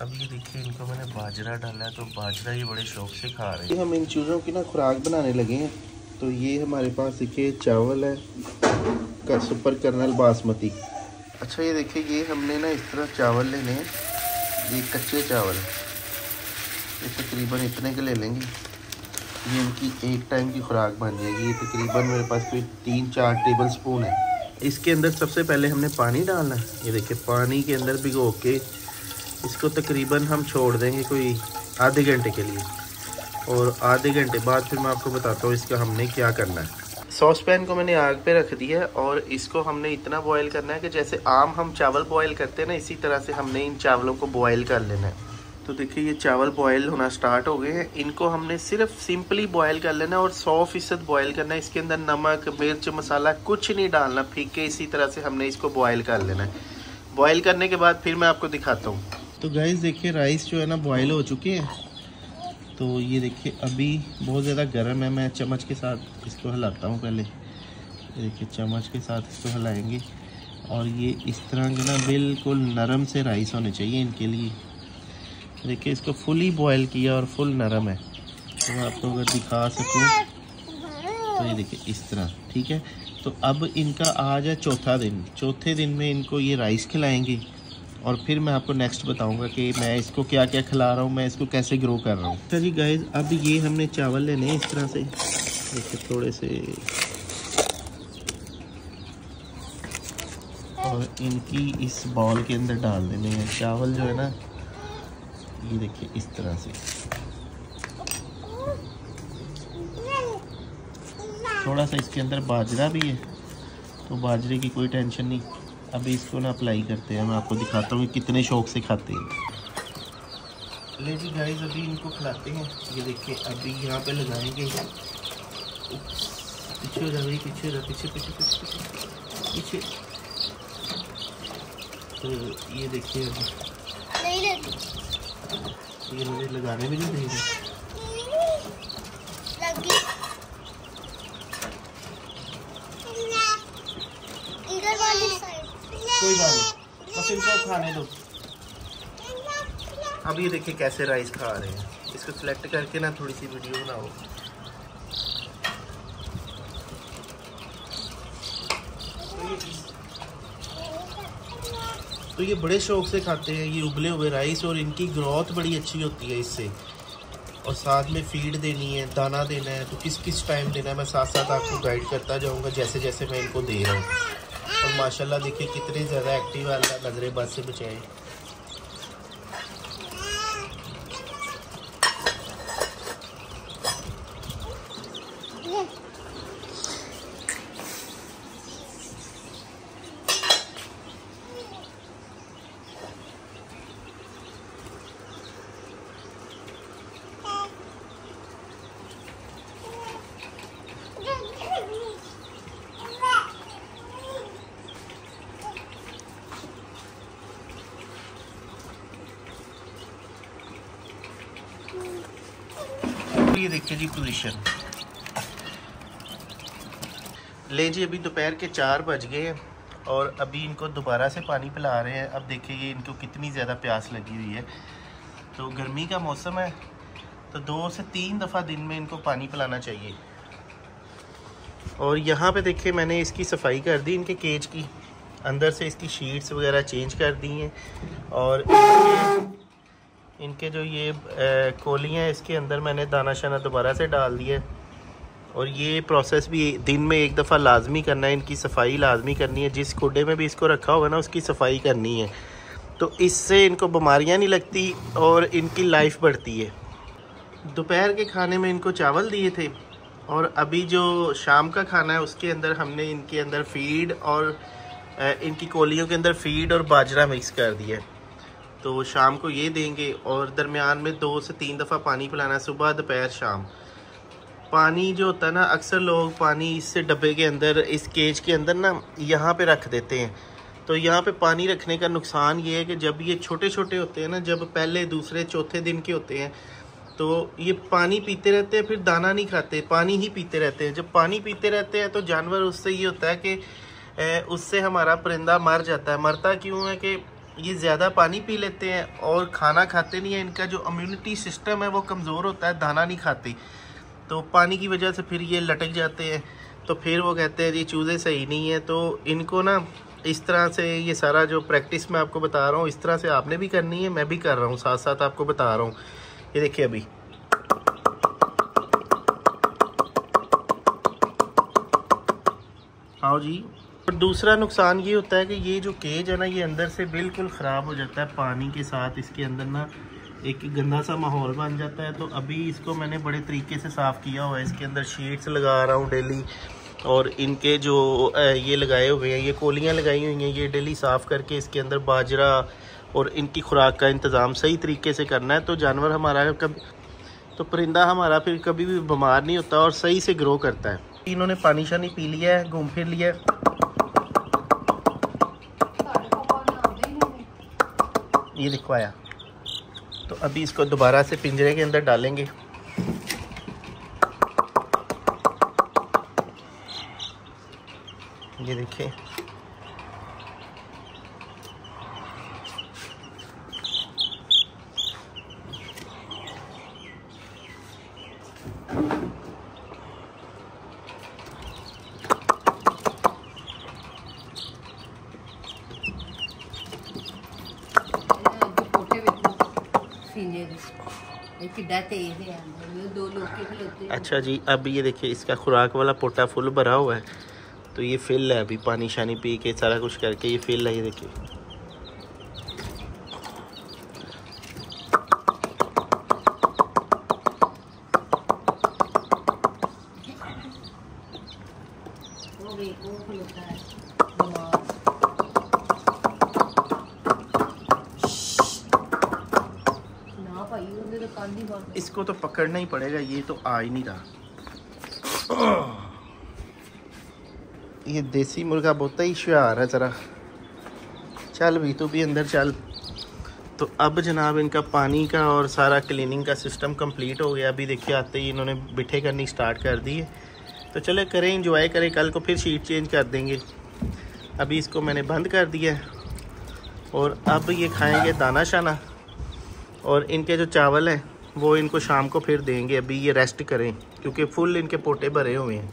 अब ये देखिए, इनको मैंने बाजरा डाला है तो बाजरा ये बड़े शौक से खा रहे हैं। हम इन चूज़ों की ना खुराक बनाने लगे हैं। तो ये हमारे पास देखिए, चावल है, का सुपर कर्नल बासमती। अच्छा ये देखिए, ये हमने ना इस तरह चावल लेने हैं। ये कच्चे चावल ये तकरीबन इतने के ले लेंगे। ये इनकी एक टाइम की खुराक बन जाएगी। ये तकरीबन मेरे पास कोई तीन, चार टेबल स्पून है। इसके अंदर सबसे पहले हमने पानी डालना है। ये देखिए, पानी के अंदर भिगो के इसको तकरीबन हम छोड़ देंगे कोई आधे घंटे के लिए। और आधे घंटे बाद फिर मैं आपको बताता हूँ इसका हमने क्या करना है। सॉस पैन को मैंने आग पे रख दिया है और इसको हमने इतना बॉईल करना है कि जैसे आम हम चावल बॉईल करते हैं ना, इसी तरह से हमने इन चावलों को बॉईल कर लेना है। तो देखिए, ये चावल बॉयल होना स्टार्ट हो गए हैं। इनको हमने सिर्फ़ सिंपली बॉयल कर लेना है और सौ फ़ीसद बॉयल करना है। इसके अंदर नमक, मिर्च, मसाला कुछ नहीं डालना, फीके इसी तरह से हमने इसको बॉयल कर लेना है। बॉयल करने के बाद फिर मैं आपको दिखाता हूँ। तो गैस देखिए राइस जो है ना बॉयल हो चुके हैं। तो ये देखिए, अभी बहुत ज़्यादा गर्म है। मैं चम्मच के साथ इसको हिलाता हूँ पहले। देखिए, चम्मच के साथ इसको हिलाएँगे। और ये इस तरह के ना बिल्कुल नरम से राइस होने चाहिए इनके लिए। देखिए, इसको फुली बॉयल किया और फुल नरम है। तो मैं आपको अगर दिखा सकूँ तो ये देखिए, इस तरह, ठीक है? तो अब इनका आज है चौथा दिन। चौथे दिन में इनको ये राइस खिलाएँगे। और फिर मैं आपको नेक्स्ट बताऊँगा कि मैं इसको क्या क्या खिला रहा हूँ, मैं इसको कैसे ग्रो कर रहा हूँ। अच्छा जी गाइज़ अब ये हमने चावल लेने इस तरह से। देखिए, थोड़े से। और इनकी इस बॉल के अंदर डाल देने हैं। चावल जो है ना, ये देखिए, इस तरह से। थोड़ा सा इसके अंदर बाजरा भी है तो बाजरे की कोई टेंशन नहीं। अभी इसको ना अप्लाई करते हैं। मैं आपको दिखाता हूँ कितने शौक से खाते हैं। ले जी गाइस अभी इनको खिलाते हैं। ये देखिए अभी यहाँ पे लगाएँगे। पीछे हो जा रही पीछे हो पीछे पीछे पीछे पीछे पीछे। तो ये देखिए अभी। ये मुझे लगाने भी नहीं देंगे। कोई बात नहीं। बस इनको खाने दो। अब ये देखिए कैसे राइस खा रहे हैं। इसको सिलेक्ट करके ना थोड़ी सी वीडियो बनाओ। तो ये बड़े शौक से खाते हैं, ये उबले हुए राइस और इनकी ग्रोथ बड़ी अच्छी होती है इससे। और साथ में फ़ीड देनी है, दाना देना है तो किस किस टाइम देना है, मैं साथ साथ आपको गाइड करता जाऊँगा जैसे जैसे मैं इनको दे रहा हूँ। और माशाल्लाह देखिए कितने ज़्यादा एक्टिव वाला नजरे बस से बचाए। ये देखिए जी पोजीशन ले जी, अभी दोपहर के चार बज गए हैं और अभी इनको दोबारा से पानी पिला रहे हैं। अब देखिए ये इनको कितनी ज़्यादा प्यास लगी हुई है। तो गर्मी का मौसम है तो दो से तीन दफ़ा दिन में इनको पानी पिलाना चाहिए। और यहाँ पे देखिए मैंने इसकी सफ़ाई कर दी, इनके केज की। अंदर से इसकी शीट्स वगैरह चेंज कर दी हैं और इनके जो ये कोलियाँ हैं, इसके अंदर मैंने दाना शाना दोबारा से डाल दिया और ये प्रोसेस भी दिन में एक दफ़ा लाजमी करना है, इनकी सफ़ाई लाजमी करनी है। जिस खुडे में भी इसको रखा होगा ना, उसकी सफ़ाई करनी है। तो इससे इनको बीमारियाँ नहीं लगती और इनकी लाइफ बढ़ती है। दोपहर के खाने में इनको चावल दिए थे। और अभी जो शाम का खाना है, उसके अंदर हमने इनके अंदर फ़ीड और इनकी कोलियों के अंदर फ़ीड और बाजरा मिक्स कर दिया है। तो शाम को ये देंगे और दरमियान में दो से तीन दफ़ा पानी पिलाना सुबह, दोपहर, शाम। पानी जो होता है ना, अक्सर लोग पानी इससे डब्बे के अंदर, इस केज के अंदर ना, यहाँ पे रख देते हैं। तो यहाँ पे पानी रखने का नुकसान ये है कि जब ये छोटे छोटे होते हैं ना, जब पहले, दूसरे, चौथे दिन के होते हैं तो ये पानी पीते रहते हैं, फिर दाना नहीं खाते, पानी ही पीते रहते हैं। जब पानी पीते रहते हैं तो जानवर उससे ये होता है कि उससे हमारा परिंदा मर जाता है। मरता क्यों है कि ये ज़्यादा पानी पी लेते हैं और खाना खाते नहीं है। इनका जो इम्यूनिटी सिस्टम है, वो कमज़ोर होता है, दाना नहीं खाते। तो पानी की वजह से फिर ये लटक जाते हैं। तो फिर वो कहते हैं ये चूज़े सही नहीं है। तो इनको ना, इस तरह से ये सारा जो प्रैक्टिस मैं आपको बता रहा हूँ, इस तरह से आपने भी करनी है, मैं भी कर रहा हूँ साथ साथ आपको बता रहा हूँ। ये देखिए अभी। आओ जी। और दूसरा नुकसान ये होता है कि ये जो केज है ना, ये अंदर से बिल्कुल ख़राब हो जाता है पानी के साथ। इसके अंदर ना एक गंदा सा माहौल बन जाता है। तो अभी इसको मैंने बड़े तरीके से साफ़ किया हुआ है। इसके अंदर शीट्स लगा रहा हूँ डेली और इनके जो ये लगाए हुए हैं, ये कोलियाँ लगाई हुई हैं, ये डेली साफ़ करके इसके अंदर बाजरा और इनकी खुराक का इंतज़ाम सही तरीके से करना है। तो जानवर हमारा कभी तो परिंदा हमारा फिर कभी भी बीमार नहीं होता और सही से ग्रो करता है। इन्होंने पानी शानी पी लिया है, घूम फिर लिया ये लिखवाया तो अभी इसको दोबारा से पिंजरे के अंदर डालेंगे। ये देखिए। अच्छा जी, अब ये देखिए, इसका खुराक वाला पोटा फुल भरा हुआ है। तो ये फिल है अभी पानी शानी पी के सारा कुछ करके ये फिल है, ये देखिए। इसको तो पकड़ना ही पड़ेगा, ये तो आ ही नहीं रहा। ये देसी मुर्गा बहुत ही शुहार है ज़रा। चल भी, तू भी अंदर चल। तो अब जनाब इनका पानी का और सारा क्लीनिंग का सिस्टम कंप्लीट हो गया। अभी देखिए आते ही इन्होंने बिठे करनी स्टार्ट कर दी है। तो चले, करें इंजॉय करें। कल को फिर शीट चेंज कर देंगे। अभी इसको मैंने बंद कर दिया है। और अब ये खाएँगे दाना शाना और इनके जो चावल हैं वो इनको शाम को फिर देंगे, अभी ये रेस्ट करें, क्योंकि फुल इनके पोटे भरे हुए हैं।